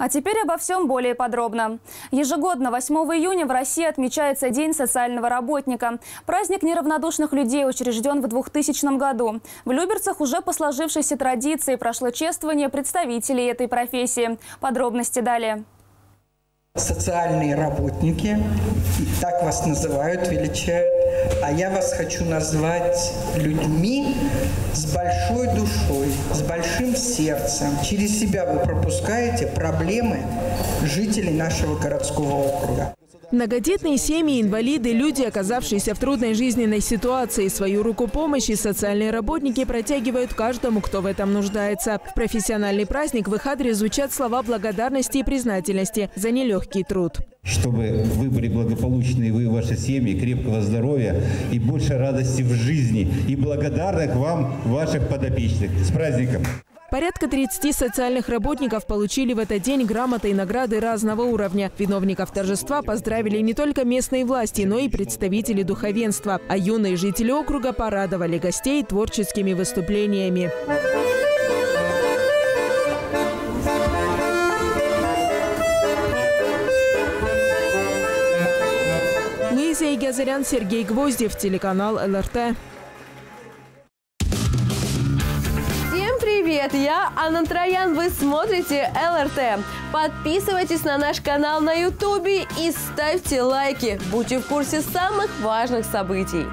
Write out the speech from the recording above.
А теперь обо всем более подробно. Ежегодно 8 июня в России отмечается День социального работника. Праздник неравнодушных людей учрежден в 2000 году. В Люберцах уже по сложившейся традиции прошло чествование представителей этой профессии. Подробности далее. Социальные работники, так вас называют, величают, а я вас хочу назвать людьми с большой душой, с большим сердцем. Через себя вы пропускаете проблемы жителей нашего городского округа. Многодетные семьи, инвалиды, люди, оказавшиеся в трудной жизненной ситуации, свою руку помощи социальные работники протягивают каждому, кто в этом нуждается. В профессиональный праздник в их адрес звучат слова благодарности и признательности за нелегкий труд. Чтобы вы были благополучны, вы и ваши семьи, крепкого здоровья и больше радости в жизни. И благодарных вам, ваших подопечных. С праздником! Порядка 30 социальных работников получили в этот день грамоты и награды разного уровня. Виновников торжества поздравили не только местные власти, но и представители духовенства. А юные жители округа порадовали гостей творческими выступлениями. Лиза Игазарян, Сергей Гвоздев, телеканал ЛРТ. Привет! Я Анна Троян, вы смотрите ЛРТ. Подписывайтесь на наш канал на Ютубе и ставьте лайки. Будьте в курсе самых важных событий.